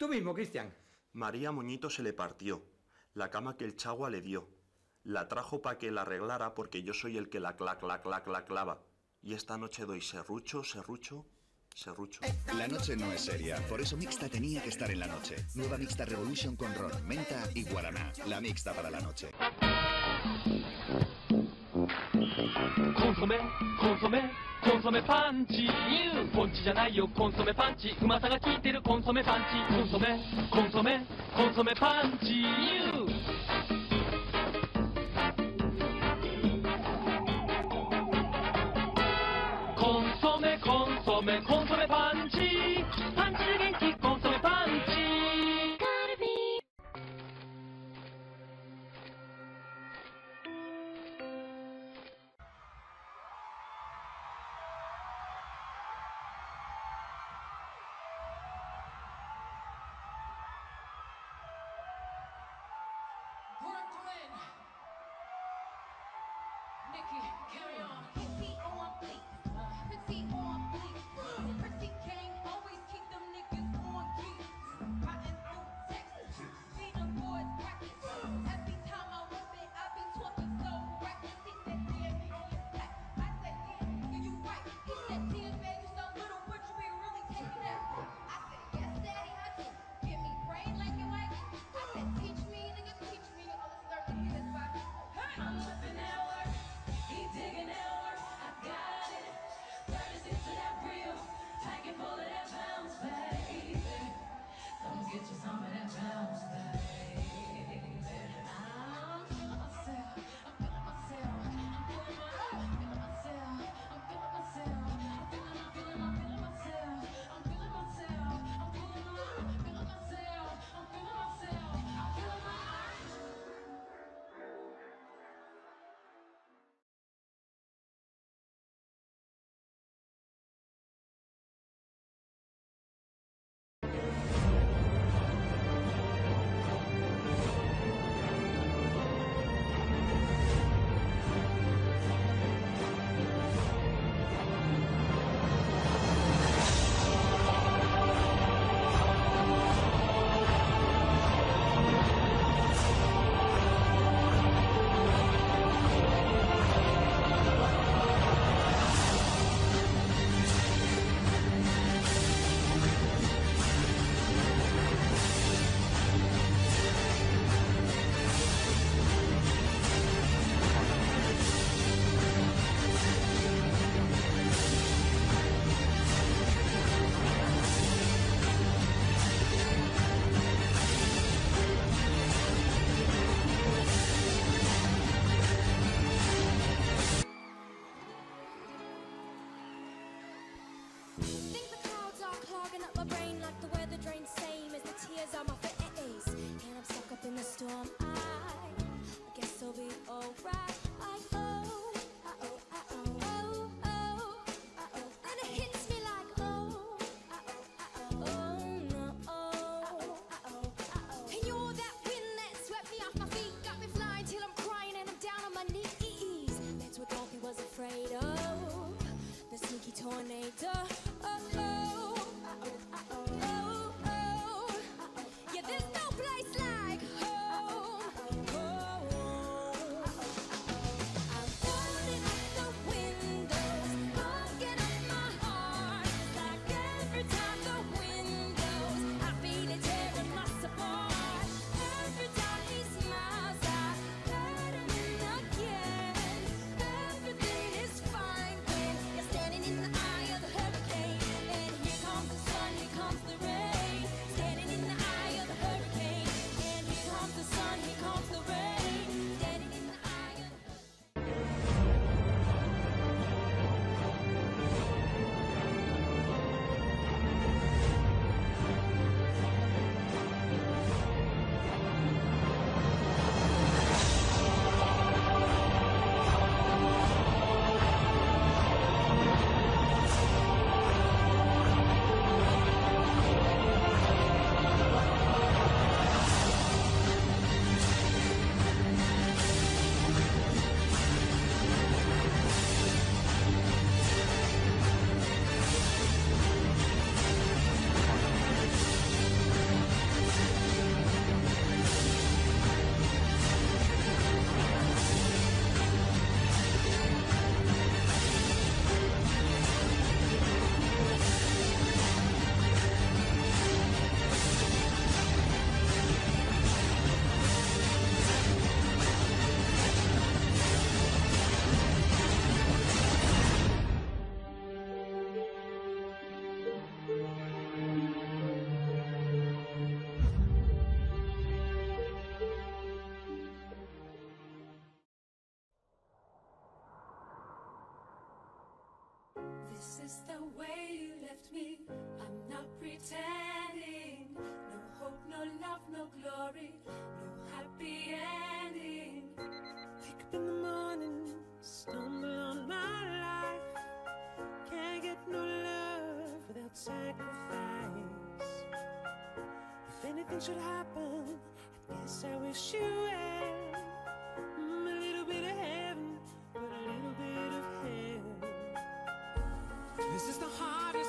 tú mismo, Cristian. María Moñito se le partió. La cama que el chagua le dio. La trajo para que la arreglara porque yo soy el que la clac, clac, clac, clac, clava. Y esta noche doy serrucho, serrucho, serrucho. La noche no es seria, por eso Mixta tenía que estar en la noche. Nueva Mixta Revolution con ron, menta y guaraná. La mixta para la noche. コンソメコンソメコンソメパンチ。ニューポンチじゃないよコンソメパンチ。うまさが効いてるコンソメパンチ。コンソメコンソメコンソメパンチ。Brooklyn. Nikki, carry on. On. Pretty on. Pretty my brain like the weather drains same as the tears on my face. And I'm stuck up in the storm. I, guess I'll be alright. I oh, just the way you left me. I'm not pretending. No hope, no love, no glory, no happy ending. Wake up in the morning, stumble on my life. Can't get no love without sacrifice. If anything should happen, I guess I wish you well. This is the hardest